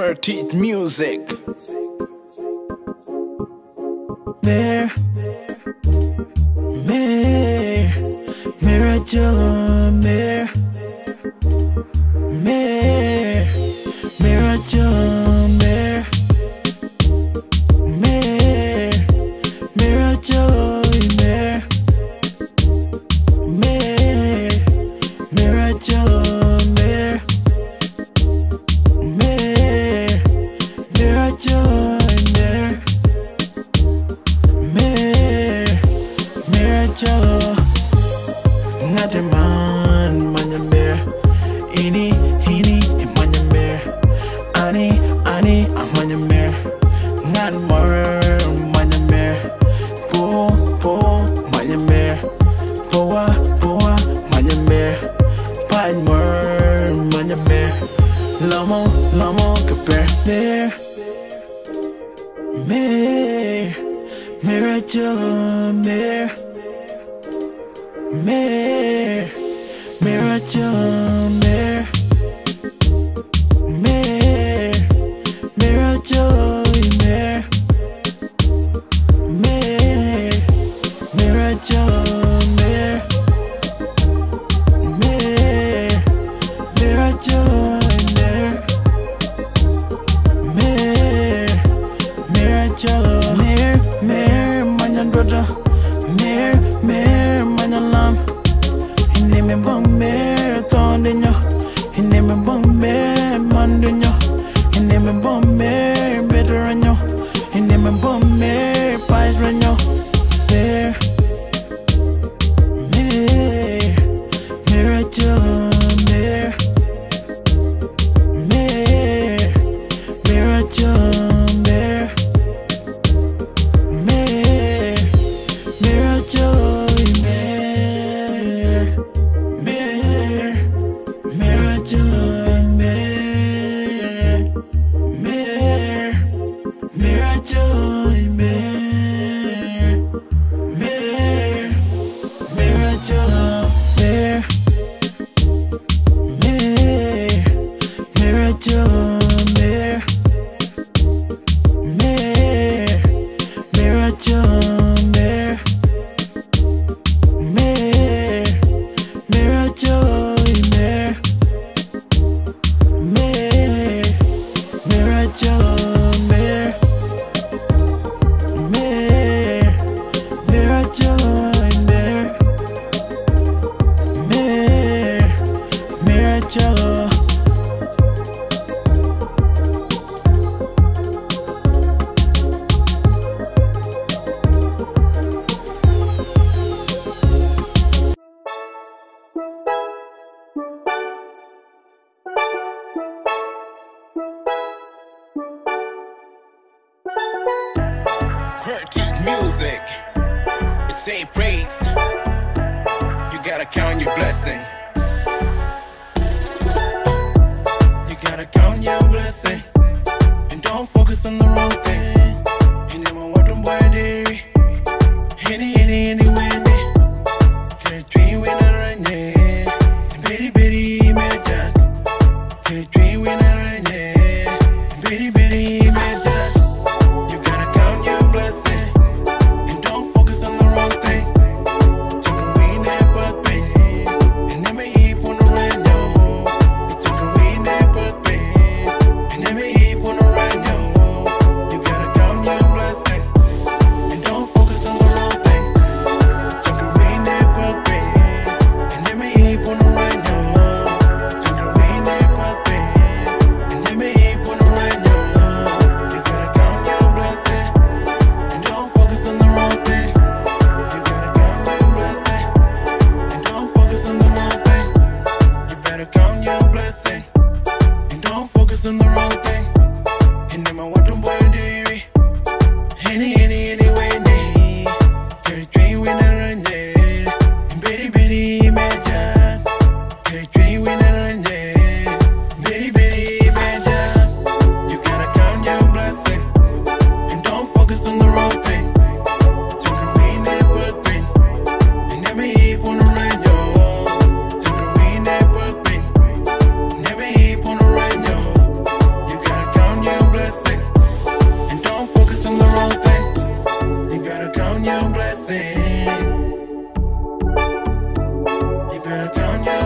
Teach music. Mir, mir, miracle, mir,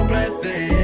presente.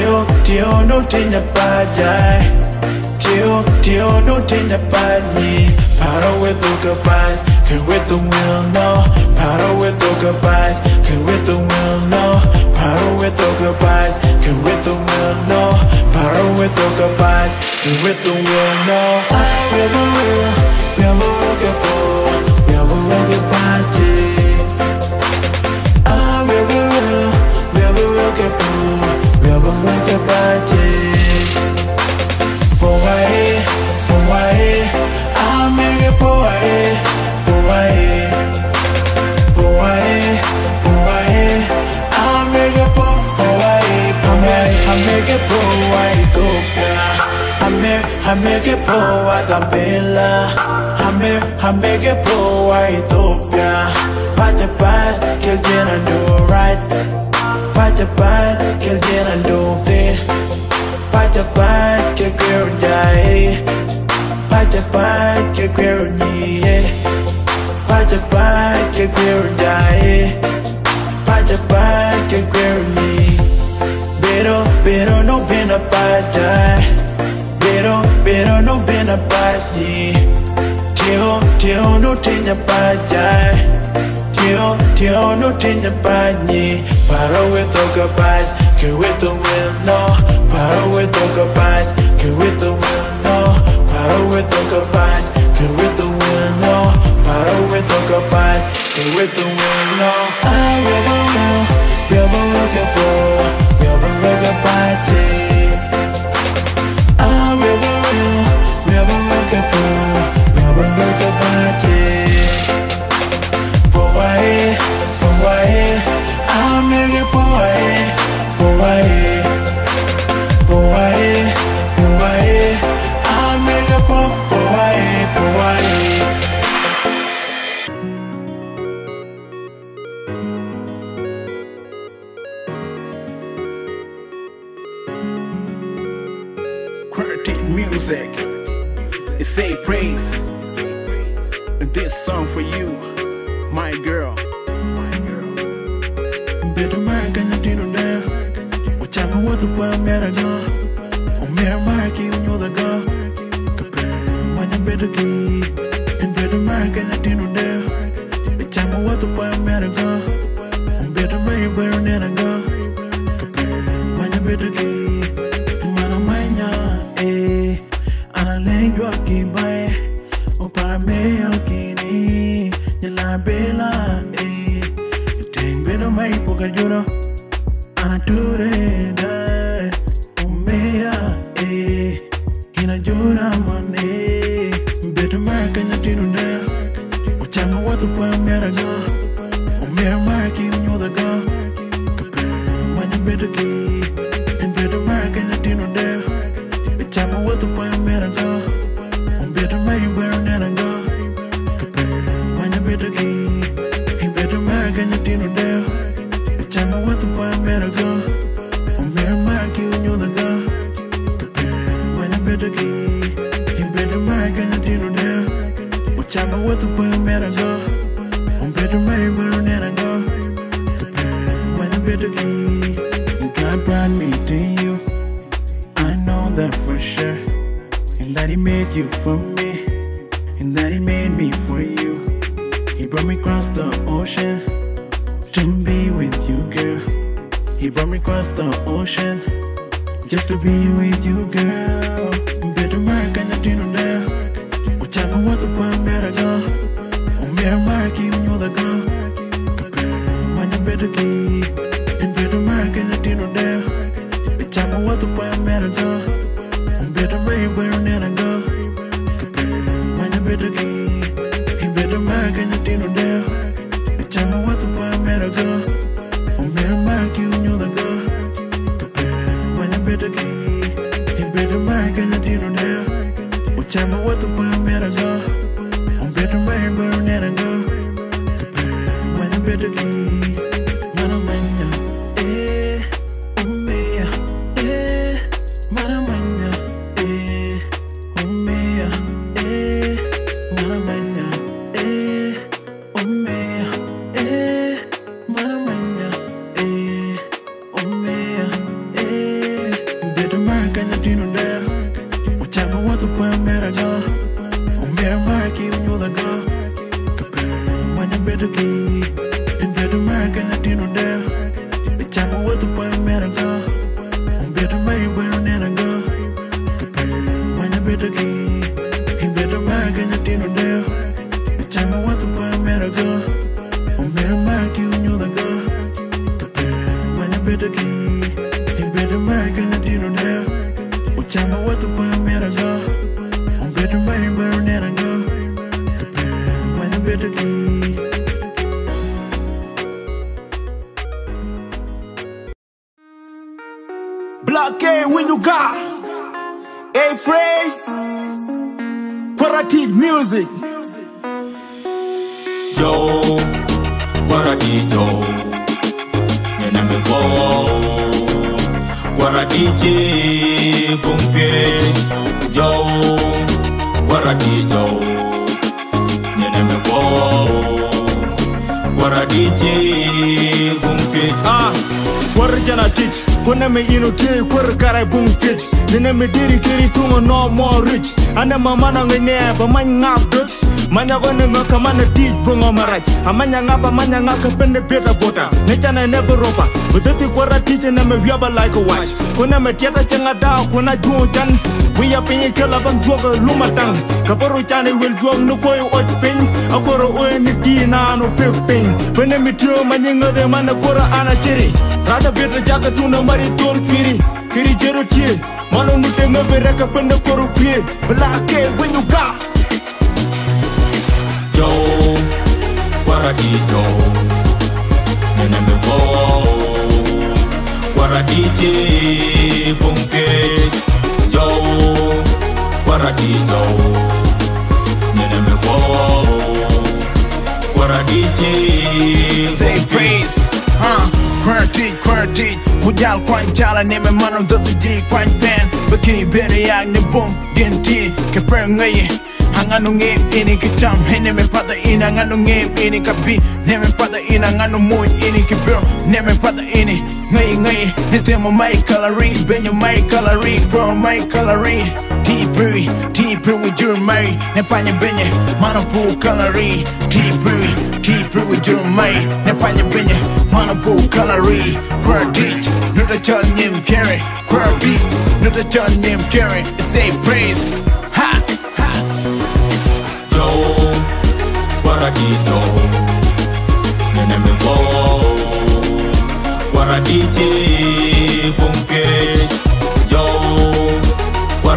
Tio, tio, nu tine padai Tio, tio, nu tine padni Paro e tu capai, che we tu will no. Paro e tu capai, che we tu will no. Paro e tu capai, che we tu will no. Paro will no. I will, will, will, will I make it blow hamegeploa Gambela hame hamegeploa Ethiopia. Pate pat keldena do right. Pate pat keldena do te Pate pat ke girl die Pate pat ke girl ni Pate pat ke girl die Pate pat ke girl die. Pero pero no viene a patar erano bene a patti Tio, tio, non ti ne Tio, tio, non ti ne Paro e tocca pagli, che we to win, no. Paro e tocca pagli ka juro anature dai better ki and better mark and you know there uchama watu A when you got A-Praize. Qualitative music. Yo, Guaradi Yo, Neneme Bo, Guaradi J, Bumpe, Yo, Guaradi Yo, Neneme Bo, Guaradi J, Bumpe, Ah, war jana teach Kone me ino tie kwar karai bung pitch Nene me diri kiri tungo no more rich. Ane mamana ngene ba man ngap dut Manya gone ngaka mana teach bungo maraj Amanya ngapa manya ngaka pende peta bota. Nechana nebe ropa Udeti kwara teach ne me viaba like a watch. Kone me tiata chenga da kuna juo jan Wiya pinyi kela bang juoga lumatang Kaporo chane wil juog no koy oj piny Akoro oe ni di na ano pep piny Pene mi tio manyinga de mana kora ana chiri. Rada beta jaga tuna mari tor kiri Kiri jero tie Mano nute ngebe reka pende koro kwie Black A when you got Yo, Guaradi Yo, Neneme Bo, Bumpe, Yo, Bo, Guaradi J, Say praise huh? Quarantine, quarantine Hujal kwan chala neme mano dotu di kwan pen Bakini bere yak ne bom genti Keper ngaye Hangano ngem ini kecham Hene me pata ina ngano ngem ini kapi. Neme pata ina ngano moon ini kebiro Neme pata ini Ngaye ngaye Netemo my calorie Benyo my calorie Bro my calorie Deeply, deeply with your Mary 내 반야 베냐 만원 부칼라리 Deeply, deeply with your Mary 내 반야 베냐 만원 부칼라리 Credit 너를 전님 carry Credit 너를 전님 carry Say praise. Ha! Ha! Don't Guaraquito Neneme Bo Guaraquiti Bumpie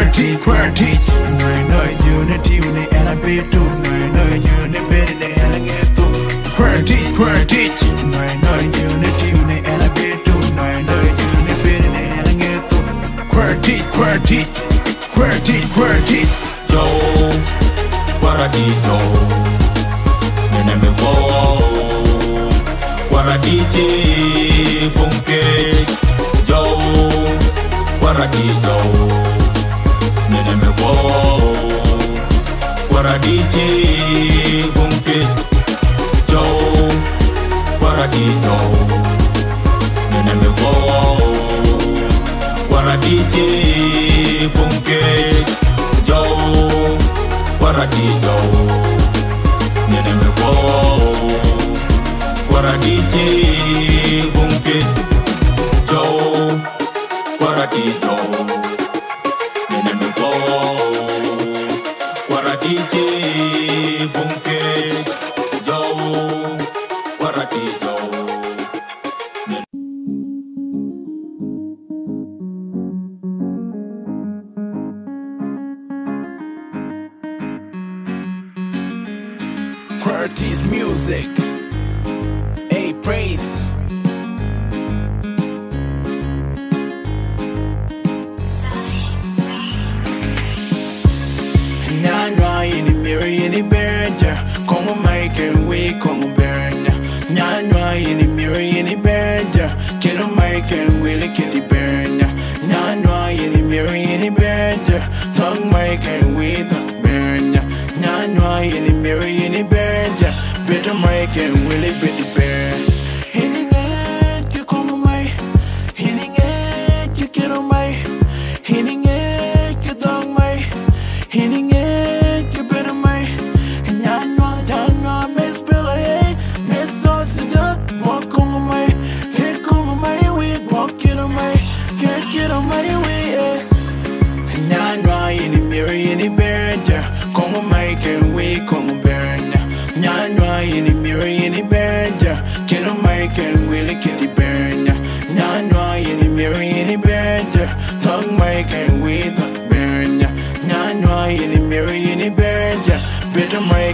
quality, quality. nơi nơi know nơi when nơi and I be too. And I know nơi when they and I get too. Quality, quality. nơi nơi know nơi when nơi and I be too. And I know unity when they and I get too. Quality, quality. Quality, quality. Yo, quality, yo. Nenemi bo, quality, bunke. Yo, quality, yo. waradice gunke jow waradi jow neneme wo waradice gunke jow waradi jow neneme wo waradice gunke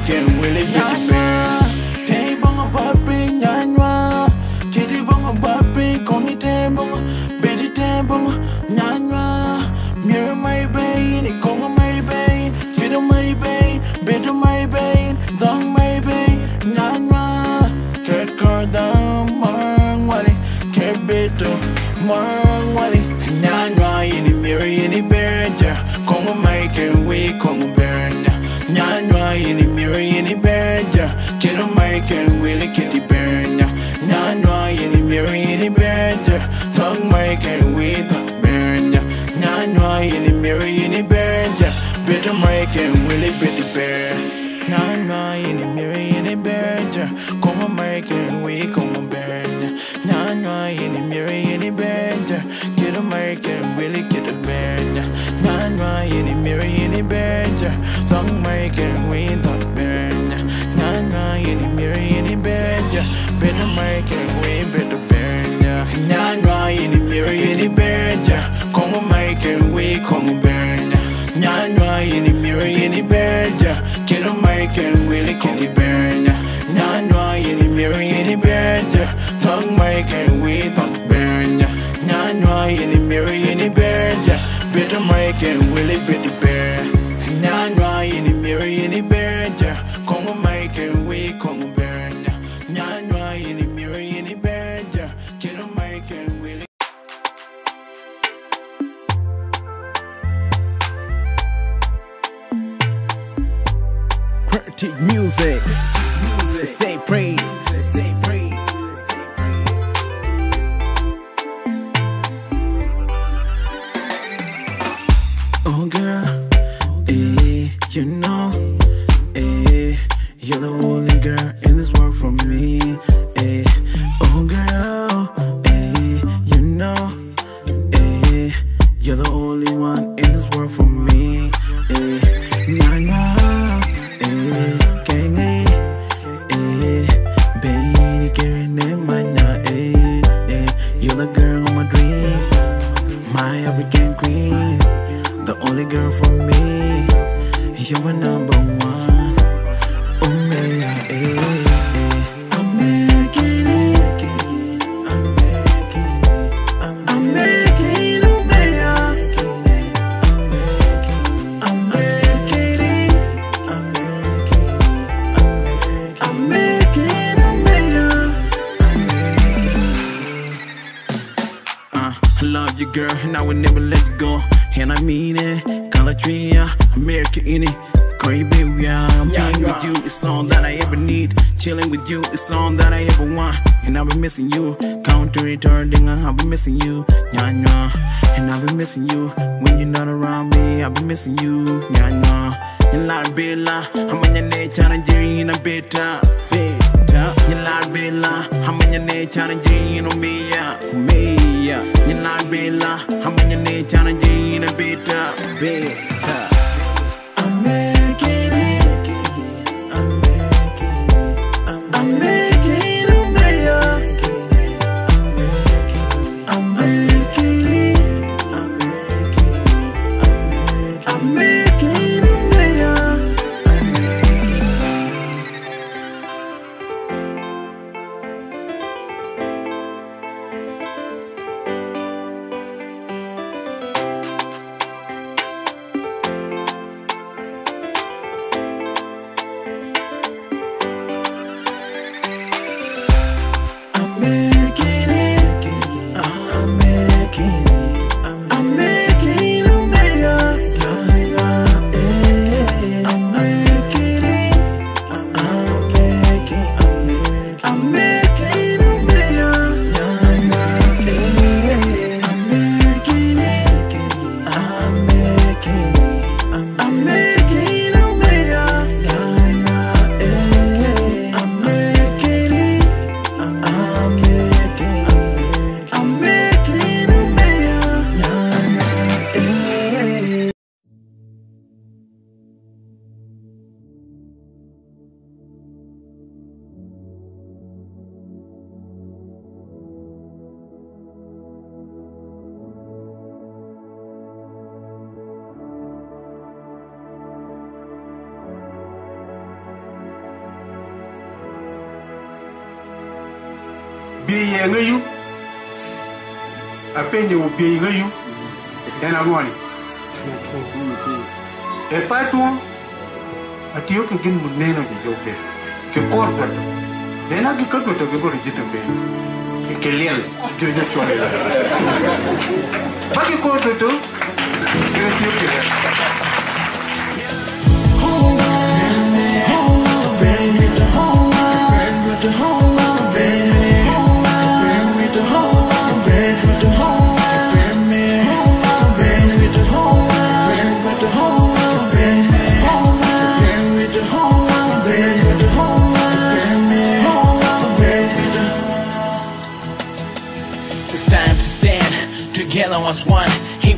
can Chicken Willie be. Bie ngayu apenye wo bie ngayu ena ngoni e patu atiyo ke gin muneno ji joke ke korpa dena ki kato to ke bori jita pe ke keliel jo jo chole la. Pa ki korpa to ke tiyo ke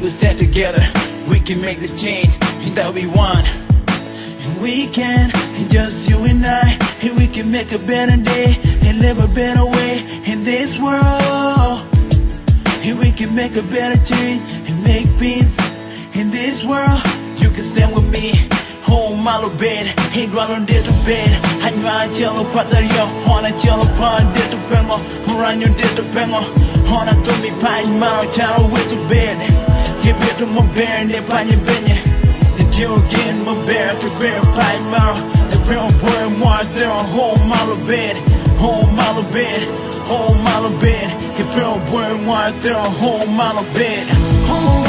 we stand together, we can make the change that we want. And we can, and just you and I, and we can make a better day and live a better way in this world. And we can make a better change and make peace in this world. You can stand with me. Home malo bed, hey run on to bed. I know I jello brother yo, on a jello pan did to pengo, run your did to pengo. On a to me pine mount, channel with to bed. Bear and they pine benye. You again, my bear to bear pine mount. The brown boy more there on home malo bed, home malo bed, home malo bed. The brown boy more there on home malo bed. Home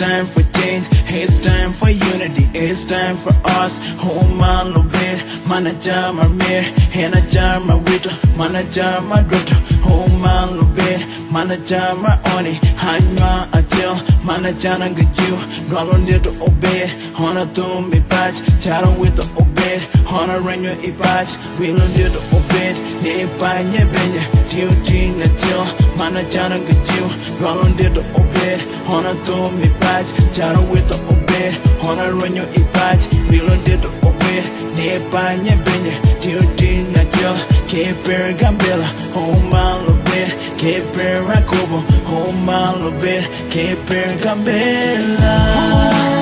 time for change, it's time for unity, it's time for us. Human lubir, manajama mir, henajama wito, manajama grito Human lubir, 만나자마 오니 한여 아til 만나자는 그지우 너로 내도 오베 하나 도미 빠지 자랑 위도 오베 하나 랭여 이 빠지 위로 내도 오베 내 빠냐 베냐 지우지 나 til 만나자는 그지우 너로 내도 오베 하나 도미 빠지 자랑 위도 오베 하나 랭여 이 빠지 위로 내도 오베 내 빠냐 베냐 지우지 나 til Keep it gambella, oh my love bit, che per Jacobo, oh little bit, che per Gabella.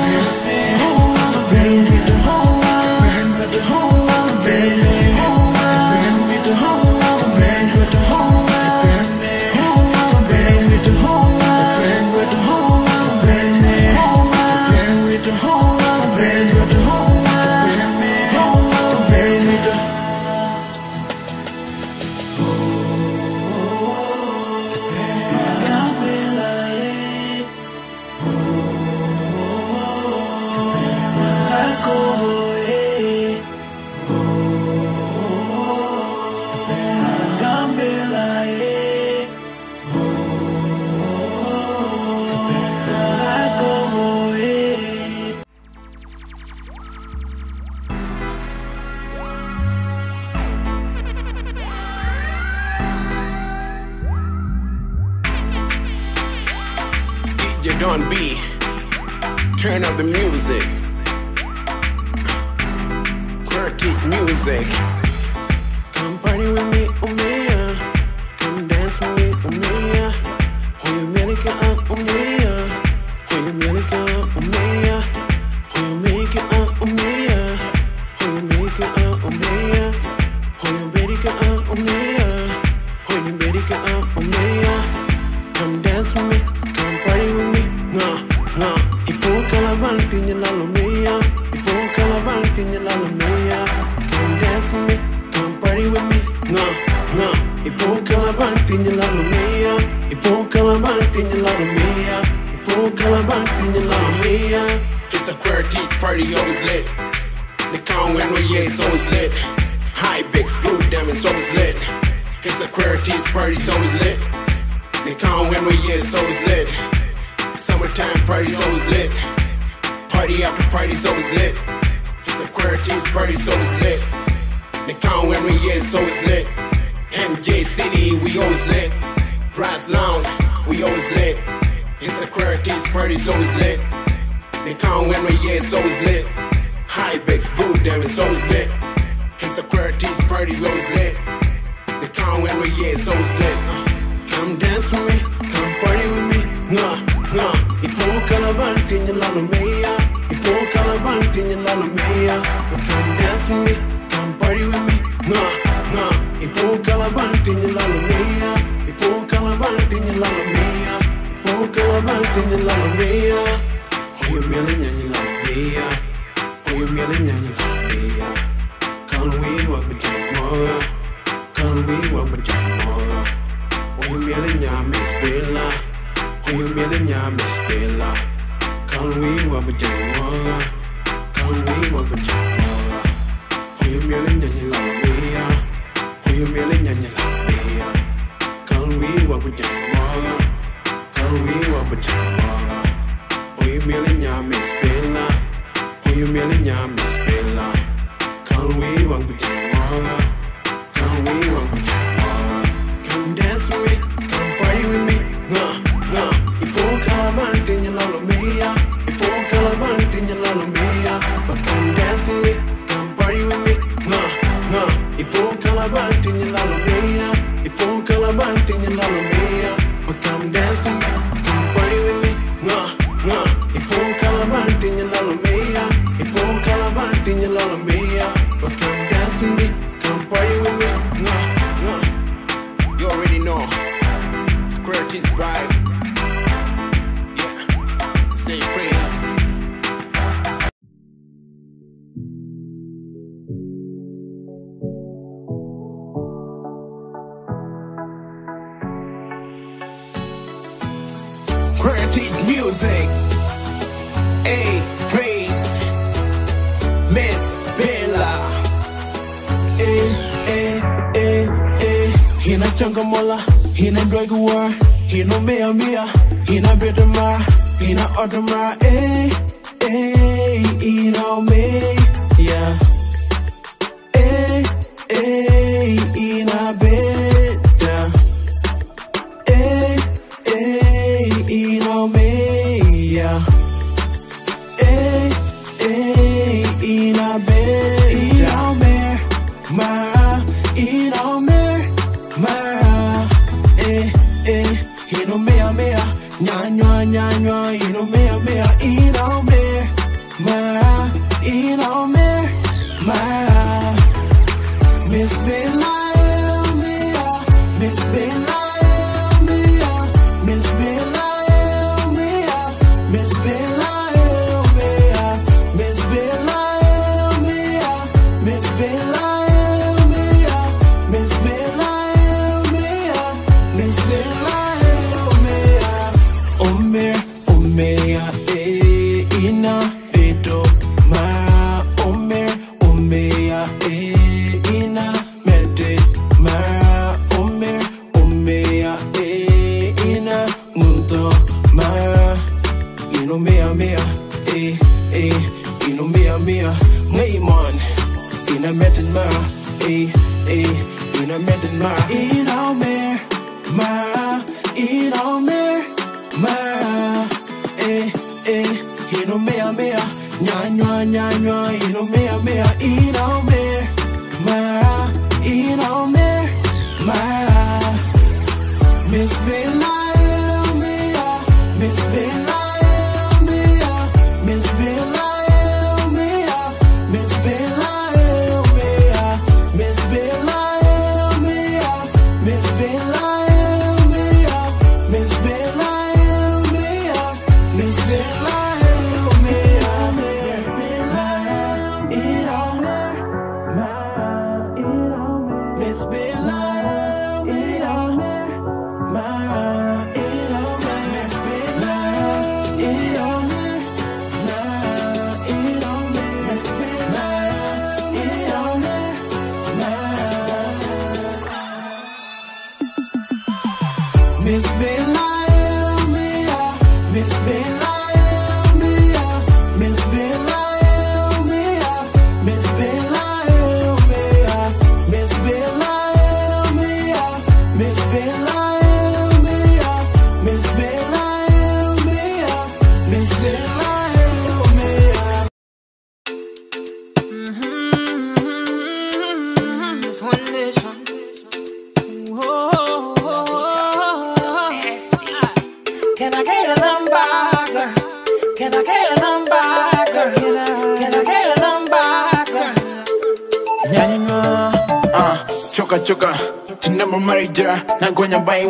standing on a opinion, all of me, yeah. be a mia, in a bit of my, in a other my, eh.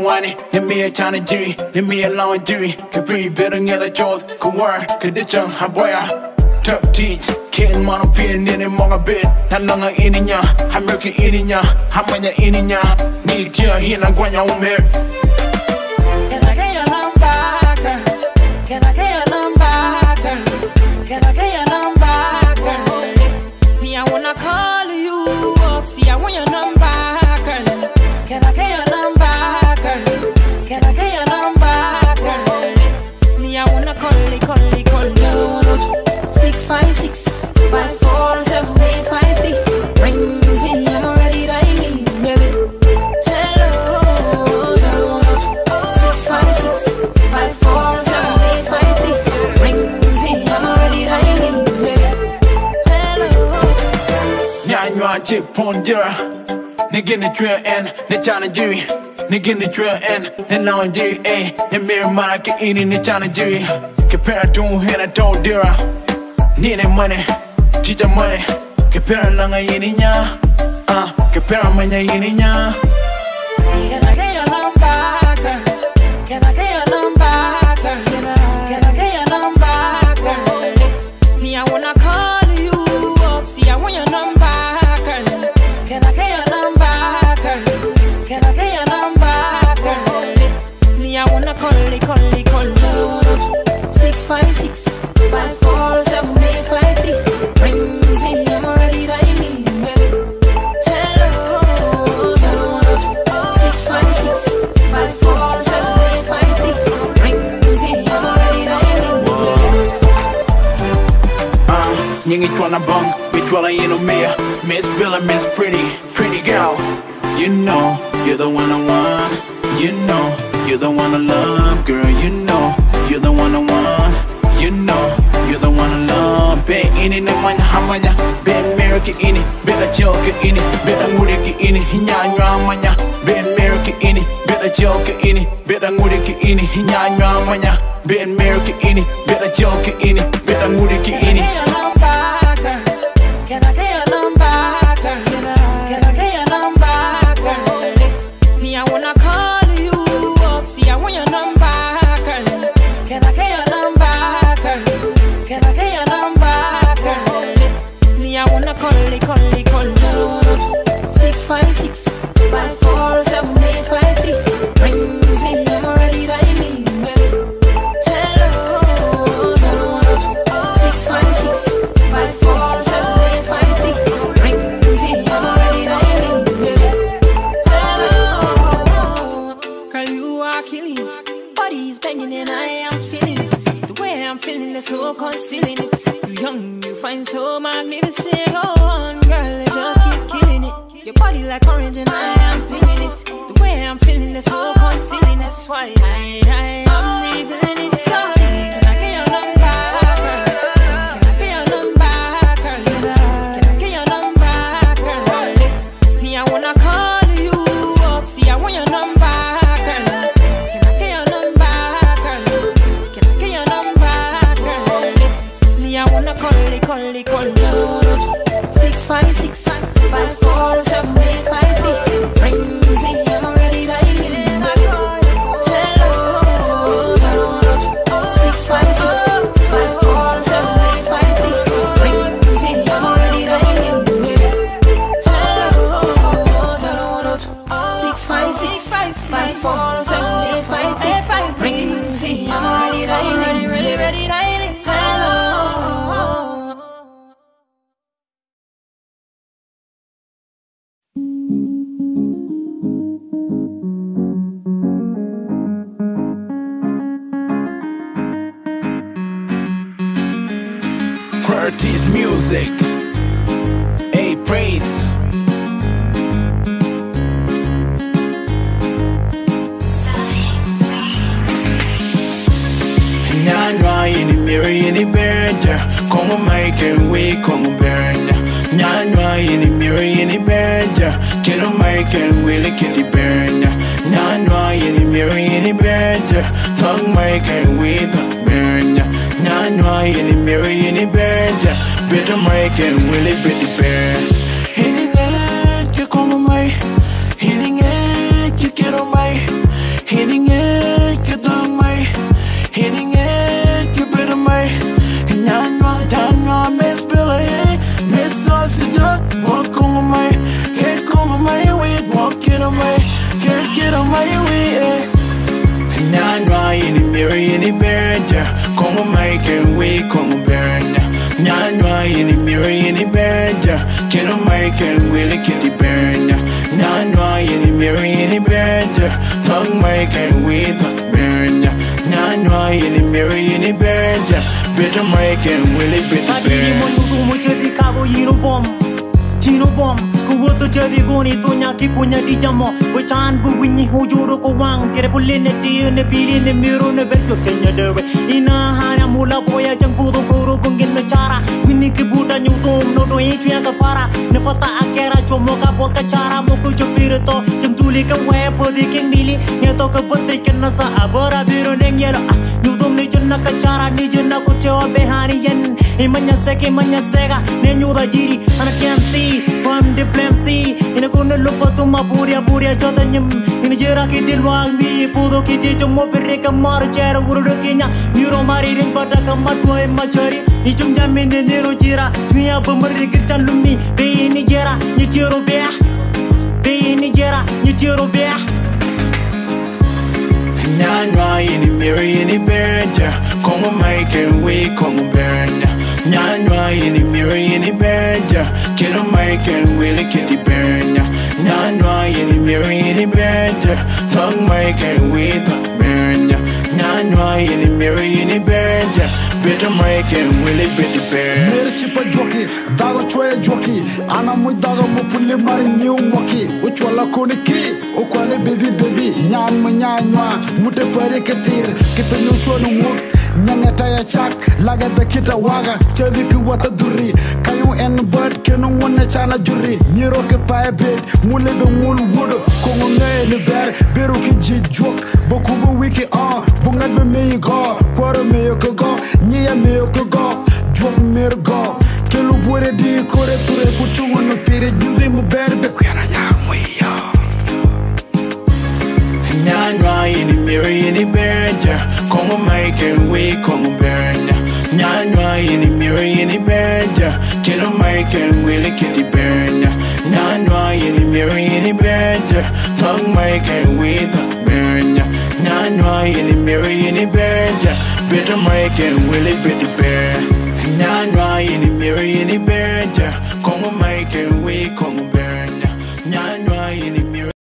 want it. Let me a town of. Let me alone with duty. Could be building other jobs. Could work. Could ditch them. How boy, I. Tough teeth. Kitten mono pin in it. Monga bit. Not longer in it. I'm working in it. I'm in it. Need to hear. I'm going chip on your Ni gin the drill and ni chana jiri Ni gin the drill and ni lawn jiri Eh, ni mirror mara in. ini ni chana jiri Kepera dung hena tau dira Ni ne money, kita money. Kepera langa yini nya Ah, kepera manya yini nya Kepera bitch while I ain't no mayor. Miss Billa, Miss Pretty, pretty girl. You know, you're the one I want. You know, you're the one I love, girl. You know, you're the one I want. You know, you're the one I love. Ini na manya hamanya, be America ini, be la joke ini, be la nguriki ini, hinyanywa manya. Be America ini, be la joke ini, be la nguriki ini, hinyanywa manya. Be America ini, be la joke ini, be la nguriki ini. Can five six we come on, berger. Nyanywa in the mirror in the berger. Get on Mike and we lick it the berger. Nyanywa in the mirror in the berger. Tongue Mike and we the berger. Nyanywa in the mirror in the berger. Better Mike and we lick it the Kadiri mo berger. nudu mo chedi kago yino bom Yino bom Kuwo to chedi goni to nyaki punya di jamo Bo chan bu winyi hujuro ko wang Tere puli ne ti ne pili ne miro ne beto kenya dewe Ina hana mula boya jang puto guru bungin no cara Winni ki buda nyutum no do yi tuya ka fara Ne pata akera chomo ka bot ka cara. Mo chopire to Jam tuli ka we podi king mili Nye to ka bote kenna sa abara biro neng yelo. Ah Nyutum ni jenna cara ni jenna ko chewa behani yen Imanya seke imanya sega Ne nyuda jiri. Ana can't see blame see Ina kuna lupa tuma puria puria jota nyim Ina jera ki dilwang mi Pudo ki di jumo pere ka mar jera urudo kinya. Niro mari ring pada ka matwa e machari Ni jum jami ne niro jira Tuya bamari kirchan lumi. Be ini jera Ni tiro beah Be ini jera Ni tiro beah Nyanywa in the mirror in the berger. Come on, Mike and we come on, berger. Nyanywa in the mirror in the berger. Get on Mike and we lick it water Tongue and with a burn Nyanwa in the mirror in the burn Bitter maker will it bitter burn Mere chipa joki, daga chwe joki Ana mu daga mu puli mari new moki Uchwala kuniki, ukwale baby baby Nyan mu nyanwa, mute pari katir Kipe nyuchwa nunguk chak laga be kita waga. Chedi ki wata duri. Kayu en bird kenu wone chana juri. Miro ke pae bed mule be mul wudo kongo ngaye ni ber beru ki ji jok boku bo wiki on bungat be meyi go. Kwaro meyo ko go nyiya meyo ko go. Jok mer go. Kelu bore di kore ture puchu wono pire judi mu ber be kuyana nyamu yo. Nyanywa ini mirror in the bird, come make it we come bird. Nyanwa in the mirror in the bird, kill make it will get the bird. Nyanwa in the mirror in the bird, come make it we the bird. Nyanwa in the mirror in the bird, better make it will it be the bird. Nyanwa in the mirror in the bird,